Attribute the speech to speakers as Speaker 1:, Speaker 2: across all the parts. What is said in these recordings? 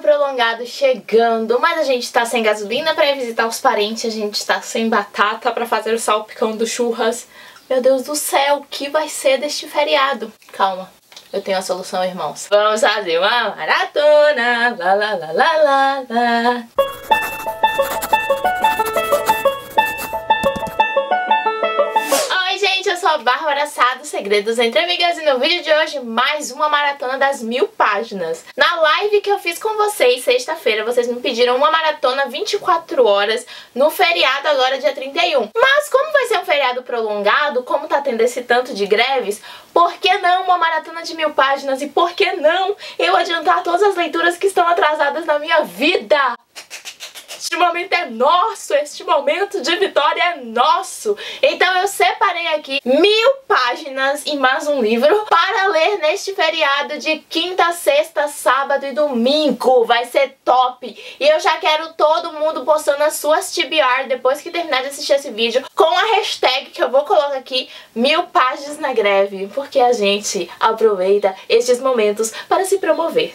Speaker 1: prolongado chegando, mas a gente tá sem gasolina pra ir visitar os parentes, a gente tá sem batata pra fazer o salpicão do churras. Meu Deus do céu, o que vai ser deste feriado? Calma, eu tenho a solução, irmãos. Vamos fazer uma maratona, lá lá lá lá lá lá. Do Segredos Entre Amigas e no vídeo de hoje mais uma maratona das mil páginas. Na live que eu fiz com vocês sexta-feira, vocês me pediram uma maratona 24 horas no feriado agora dia 31. Mas como vai ser um feriado prolongado, como tá tendo esse tanto de greves, por que não uma maratona de mil páginas e por que não eu adiantar todas as leituras que estão atrasadas na minha vida? Este momento é nosso, este momento de vitória é nosso. Então eu separei aqui mil páginas e mais um livro para ler neste feriado de quinta, sexta, sábado e domingo. Vai ser top! E eu já quero todo mundo postando as suas TBR depois que terminar de assistir esse vídeo com a hashtag que eu vou colocar aqui, mil páginas na greve, porque a gente aproveita estes momentos para se promover.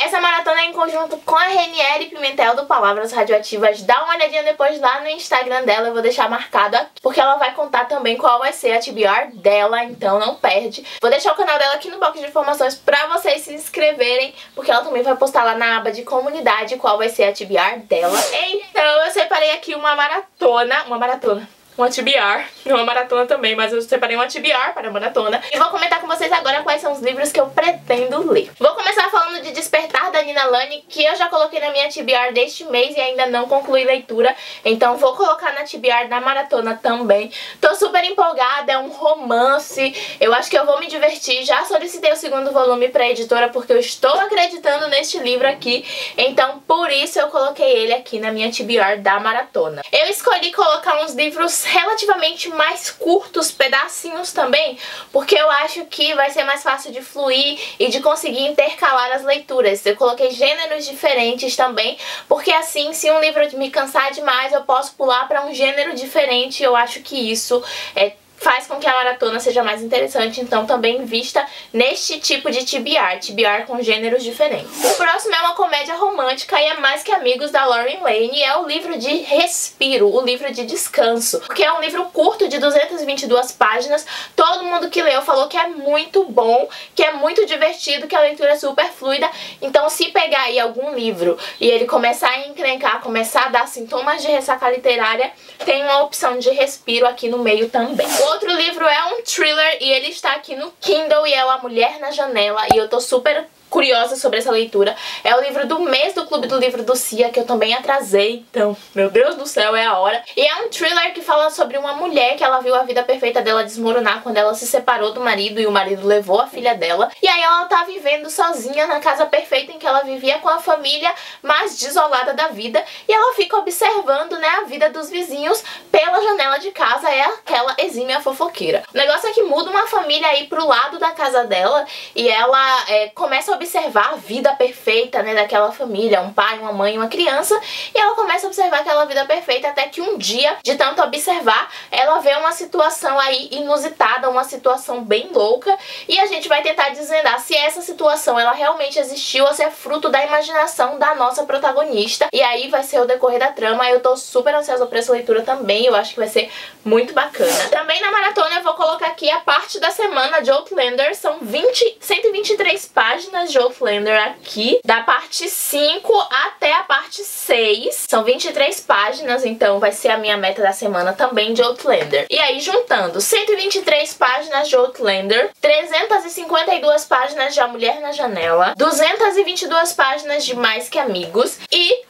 Speaker 1: Essa maratona é em conjunto com a Renieri Pimentel do Palavras Radioativas. Dá uma olhadinha depois lá no Instagram dela, eu vou deixar marcado aqui, porque ela vai contar também qual vai ser a TBR dela, então não perde. Vou deixar o canal dela aqui no box de informações pra vocês se inscreverem, porque ela também vai postar lá na aba de comunidade qual vai ser a TBR dela. Então eu separei aqui uma maratona, uma maratona, uma TBR, uma maratona também, mas eu separei uma TBR para a maratona. E vou comentar com vocês agora quais são os livros que eu pretendo ler. Vou começar falando de Despertar da Nina Lani, que eu já coloquei na minha TBR deste mês e ainda não concluí leitura, então vou colocar na TBR da maratona também. Tô super empolgada, é um romance, eu acho que eu vou me divertir. Já solicitei o segundo volume para a editora porque eu estou acreditando neste livro aqui, então por isso eu coloquei ele aqui na minha TBR da maratona. Eu escolhi colocar uns livros relativamente mais curtos, pedacinhos também, porque eu acho que vai ser mais fácil de fluir e de conseguir intercalar as leituras. Eu coloquei gêneros diferentes também, porque assim, se um livro me cansar demais, eu posso pular para um gênero diferente. Eu acho que isso é faz com que a maratona seja mais interessante, então também vista neste tipo de TBR, TBR com gêneros diferentes. O próximo é uma comédia romântica e é mais que amigos da Lauren Lane, e é o livro de respiro, o livro de descanso, que é um livro curto de 222 páginas, todo mundo que leu falou que é muito bom, que é muito divertido, que a leitura é super fluida, então se pegar aí algum livro e ele começar a encrencar, começar a dar sintomas de ressaca literária, tem uma opção de respiro aqui no meio também outro livro é um thriller e ele está aqui no Kindle e é A Mulher na Janela. E eu tô super curiosa sobre essa leitura. É o livro do mês do Clube do Livro do Cia, que eu também atrasei, então, meu Deus do céu, é a hora. E é um thriller que fala sobre uma mulher que ela viu a vida perfeita dela desmoronar quando ela se separou do marido e o marido levou a filha dela. E aí ela tá vivendo sozinha na casa perfeita em que ela vivia com a família, mas desolada da vida. E ela fica observando, né, a vida dos vizinhos pela janela de casa, é aquela exímia fofoqueira. O negócio é que muda uma família aí pro lado da casa dela e ela é, começa a observar a vida perfeita, né, daquela família, um pai, uma mãe, uma criança, e ela começa a observar aquela vida perfeita até que um dia, de tanto observar, ela vê uma situação aí inusitada, uma situação bem louca, e a gente vai tentar desvendar se essa situação ela realmente existiu ou se é fruto da imaginação da nossa protagonista. E aí vai ser o decorrer da trama. Eu tô super ansiosa pra essa leitura também, eu acho que vai ser muito bacana. Também na maratona eu vou colocar aqui a parte da semana de Outlander, são 20, 123 páginas de Outlander aqui, da parte 5 até a parte 6. São 23 páginas, então vai ser a minha meta da semana também de Outlander. E aí, juntando 123 páginas de Outlander, 352 páginas de A Mulher na Janela, 222 páginas de Mais Que Amigos e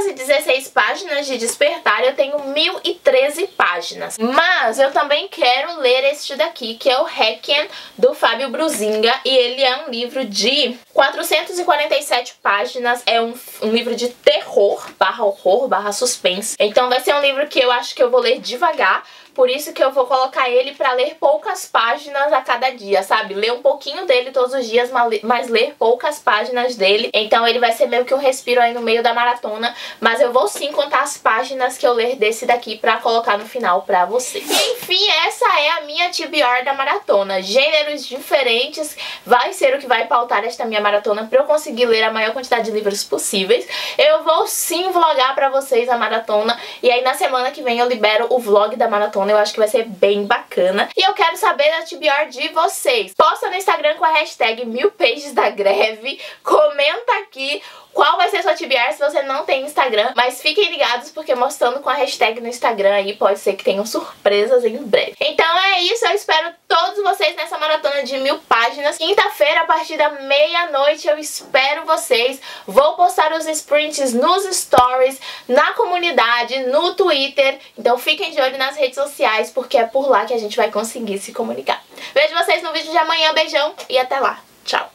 Speaker 1: 316 páginas de Despertar, eu tenho 1013 páginas. Mas eu também quero ler este daqui, que é o Requiem, do Fábio Bruzinga. E ele é um livro de 447 páginas. É um, um livro de terror, barra horror, barra suspense. Então vai ser um livro que eu acho que eu vou ler devagar, por isso que eu vou colocar ele pra ler poucas páginas a cada dia, sabe? Ler um pouquinho dele todos os dias, mas ler poucas páginas dele. Então ele vai ser meio que um respiro aí no meio da maratona, mas eu vou sim contar as páginas que eu ler desse daqui pra colocar no final pra vocês. Enfim, essa é a minha TBR da maratona. Gêneros diferentes vai ser o que vai pautar esta minha maratona pra eu conseguir ler a maior quantidade de livros possíveis. Eu vou sim vlogar pra vocês a maratona e aí na semana que vem eu libero o vlog da maratona. Eu acho que vai ser bem bacana. E eu quero saber da TBR de vocês. Posta no Instagram com a hashtag mil pages da greve. Comenta aqui qual vai ser sua TBR se você não tem Instagram. Mas fiquem ligados porque mostrando com a hashtag no Instagram aí pode ser que tenham surpresas em breve. Então é isso, eu espero todos vocês nessa maratona de mil páginas. Quinta-feira, a partir da meia-noite, eu espero vocês. Vou postar os sprints nos stories, na comunidade, no Twitter. Então fiquem de olho nas redes sociais porque é por lá que a gente vai conseguir se comunicar. Vejo vocês no vídeo de amanhã, beijão e até lá. Tchau!